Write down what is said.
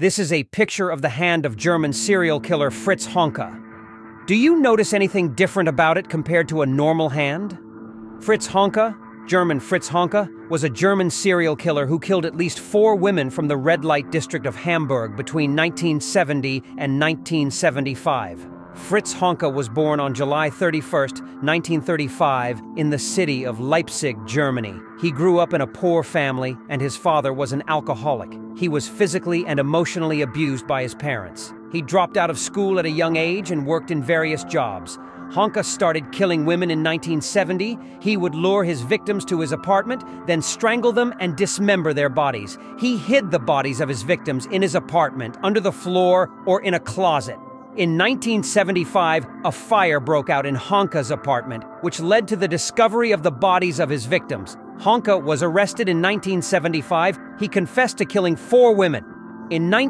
This is a picture of the hand of German serial killer Fritz Honka. Do you notice anything different about it compared to a normal hand? Fritz Honka, German Fritz Honka, was a German serial killer who killed at least four women from the red light district of Hamburg between 1970 and 1975. Fritz Honka was born on July 31, 1935, in the city of Leipzig, Germany. He grew up in a poor family, and his father was an alcoholic. He was physically and emotionally abused by his parents. He dropped out of school at a young age and worked in various jobs. Honka started killing women in 1970. He would lure his victims to his apartment, then strangle them and dismember their bodies. He hid the bodies of his victims in his apartment, under the floor, or in a closet. In 1975, a fire broke out in Honka's apartment, which led to the discovery of the bodies of his victims. Honka was arrested in 1975. He confessed to killing four women. In 19